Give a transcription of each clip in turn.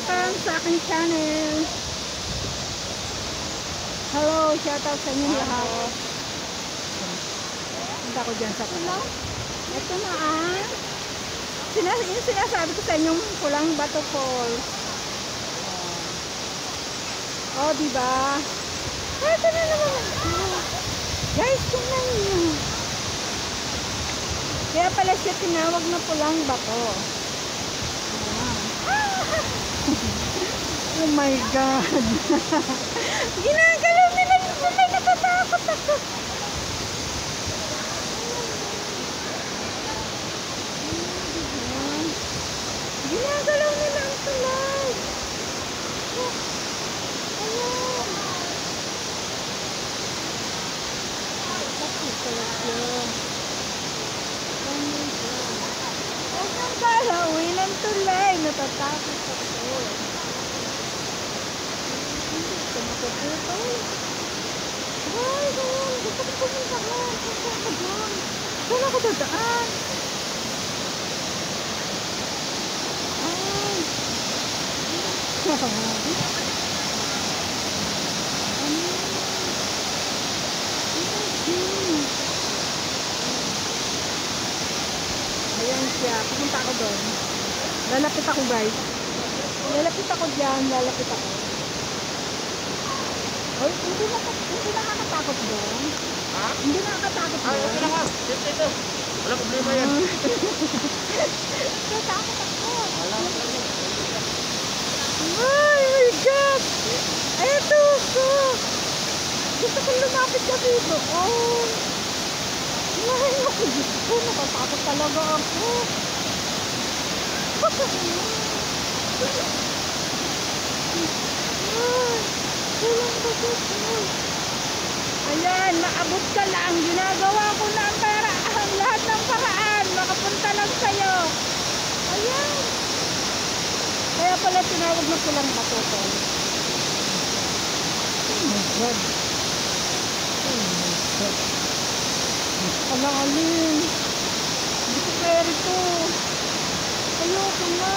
welcome sa aking channel. Hello, shout out sa inyong lahat. Punta ko dyan sa Hello? Ito na ah. Sina yung sinasabi ko sa inyong pulang bato falls. Oh, di ba? Ito na naman. Oh. Guys, tingnan niyo. Kaya pala siya tinawag na pulang bato. Oh my God. Ginagalaw nila tulay. Natatakot ako. Ginagalaw nila ang tulay. Oh, Ayan. Bakit talaga? Oh my God. Huwag nang galawin ang tulay. Natatakot ako. Ko matututoy. Ay, doon. Gusto ko pumunta ka. Punta ako doon. Saan ako dadaan? Ay. Ayan siya. Pupunta ako doon. Lalapit ako guys. Lalapit ako dyan. Lalapit ako. Oy, hindi na hindi nakakatakot doon. Ha? Hindi nakakatakot Ah, doon. okay lang ha. Dito, dito. Wala problema yan. Natakot ako. Wala problema. Ay, my God! Eto ko! Gusto kong lumapit ka dito. Oh! Ay, naku, Diyos ko. Nakatakot talaga ako. Ay. Ayan, maabot ka lang. Ginagawa ko na ang para, lahat ng paraan. Makapunta lang sa'yo. Ayan. Kaya pala tinawag na pulang bato ko. Oh my God. Oh my God. Alang alin. Hindi ko kaya rito. Ayoko na.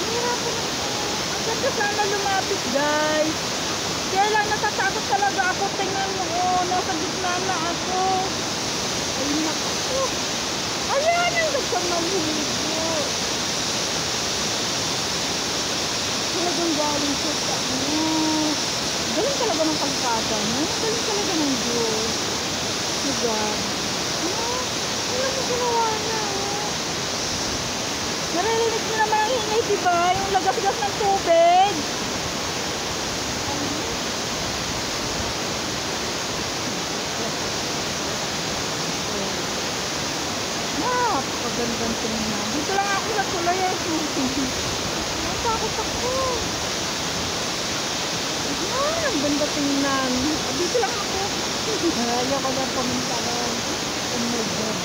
Nahirapan ako. Ang ganda lumapit guys. Kaya lang natatakot talaga ako. Tingnan mo. Oh, nasa gitna na ako. Ay, naku. Ayan ang gusto maligo. Talagang galing siya sa ano. Galing talaga ng pagkata, no? Galing talaga ng Diyos. Diba? Ano? Ano mo ginawa niya, oh? Naririnig mo naman ang ingay, diba? Yung lagas-gas ng tubig. Napakagandang tingnan. Dito lang ako sa tulay ay Natakot ako. Ayan, ang ganda tingnan. Ah, Dito lang ako. Ayaw ko na pumunta ron. Oh.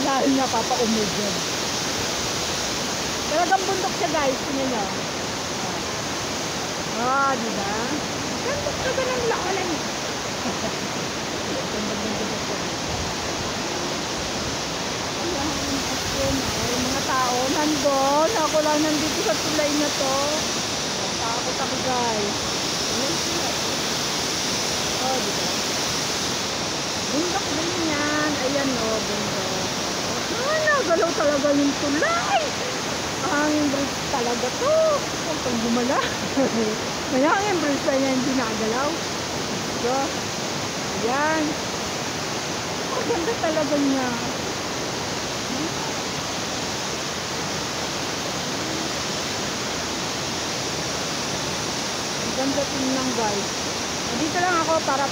Lalo na papa, oh my. Talagang bundok siya guys. Tingnan nyo. Ah, di ba? Ganda talaga ng lakalan. Ganda-ganda siya. Ayan, ayun, ay, mga nandun. Ako lang nandito sa tulay na to. Takot ako guys. Oh, di ba? Bundok din yan. Ayan o, oh, bundok. Ah, nagalaw talaga yung tulay. Ang bridge talaga to. Huwag kang gumala. Kaya ang bridge na yan hindi nagalaw. So, ayan. Maganda talaga niya. Ganda tingnan guys. Dito lang ako para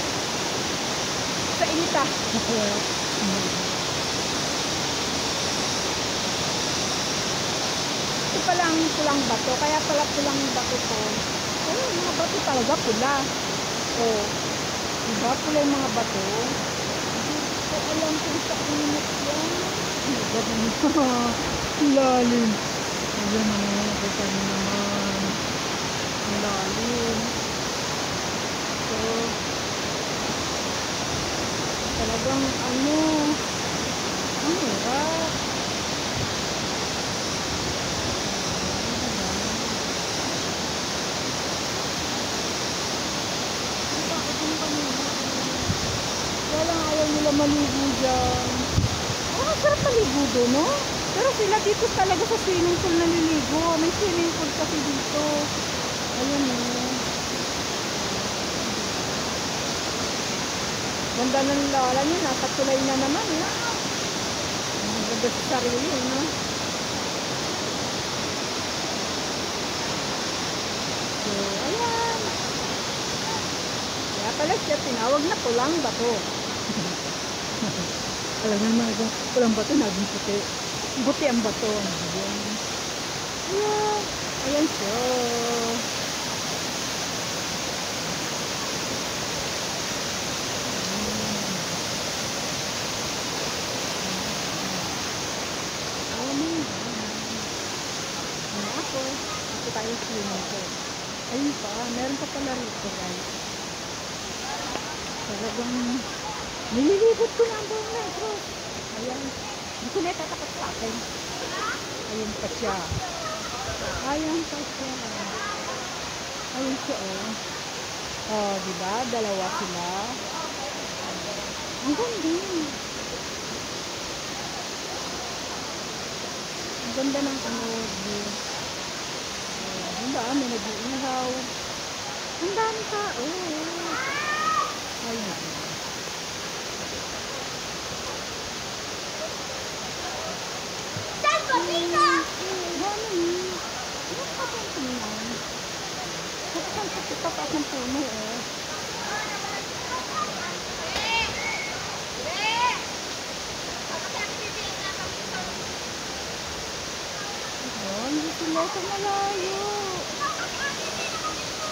sa inita. Ito pala ang pulang bato. Kaya pala pulang bato to. Yung mga bato talaga pula. Oh. Diba pula yung mga bato? Hindi ko alam kung sa init yan. Ang Lalim. Ayan kita niyo naman malalim. So, talagang ano, ang hirap. Walang ayaw nila maligo dyan. Ah, oh, masarap maligo doon, no? Pero sila dito talaga sa swimming pool naliligo. May swimming pool kasi dito. Ayan, oh. Ganda ng lola niya, nasa tulay na naman, eh. Ang ganda sa sarili, eh, no? So, ayan. Kaya pala siya tinawag na pulang bato. Alam mga ito, pulang bato naging puti. Buti ang bato. Ayan. Ayan. Ayan siya. Oh my God. Ano ako? Pool. Ayun pa, meron pa pala rito guys. Talagang nililibot ko na ang buong metro. Ayan. Hindi ko na tatakot sa akin. Ayun pa siya. Ayun pa siya. Ayun siya oh. Oh, di ba? Dalawa sila. Ang ganda. Ang ganda ng ano, view. Ang dami nag-iihaw. Ang dami tao. Ayun. Dami. Ano pa bang tingnan? Kapag sa pitapat ng puno eh. Oh, hindi sila sa malayo.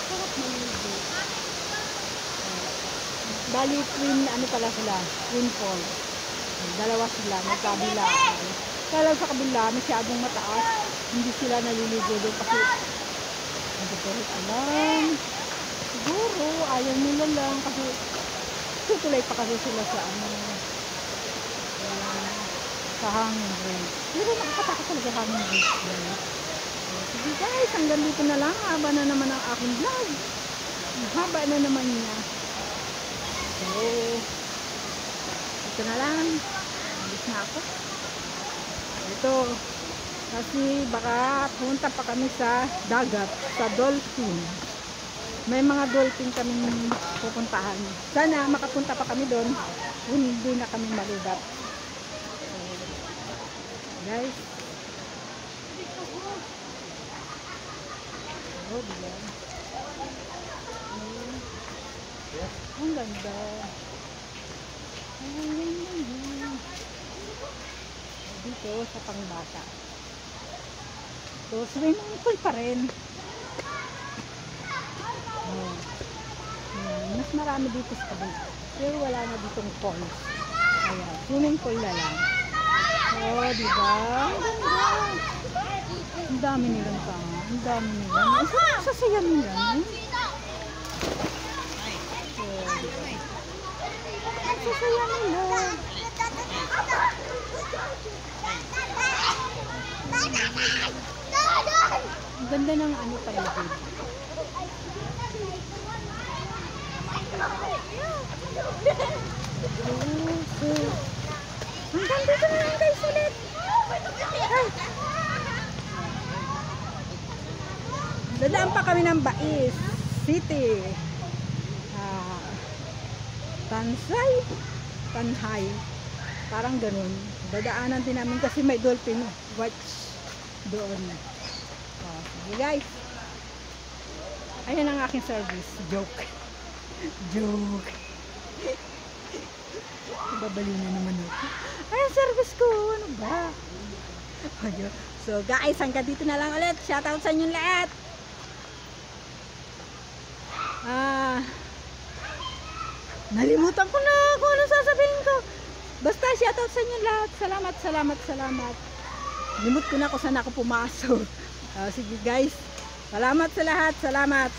Sarap maligo. Bali, twin, ano pala sila? Twin fall. Dalawa sila, magkabila. Kaya sa kabila, masyadong mataas. Hindi sila naliligo doon kasi nagpupulit lang. Siguro, ayaw nila lang kasi tutulay pa kasi sila sa ano. ayan, sa hangin break. Pero nakakatakot talaga hangin. So, Sige guys, hanggang dito na lang. Haba na naman ang aking vlog. Haba na naman niya. So, ito na lang. Alis na ako. Ito. Kasi baka punta pa kami sa dagat, sa dolphin. May mga dolphin kami pupuntahan. Sana makapunta pa kami doon hindi na kami malugat. So, guys. Oh, diba? Ang ganda. Ang ganda. Dito sa pangbata. So, swimming pool pa rin. Oh. Mas marami dito sa kabila. Pero wala na ditong falls. Ayan, swimming pool na lang. Oh, di ba? Ang. Ang dami nilang tao. Ang dami nila. Ang sarap sasaya nila. no? Oh, di ba? Ang sasaya nila. Ang ganda ng ano paligid. So, hanggang dito na lang guys ulit. Dadaan pa kami ng Bais City. Ah, Tansay, Tanhay. Parang ganun. Dadaanan din namin kasi may dolphin watch doon. Oh, sige guys. Ayan ang aking service. Joke. Joke. Babali na naman ako. Ayan service ko. Ano ba? So guys, hanggang dito na lang ulit. Shoutout sa inyong lahat. Ah, nalimutan ko na kung ano sasabihin ko. Basta shoutout sa inyong lahat. Salamat, salamat, salamat. Limot ko na kung saan ako pumasok. Ah, sige guys. Salamat sa lahat. Salamat.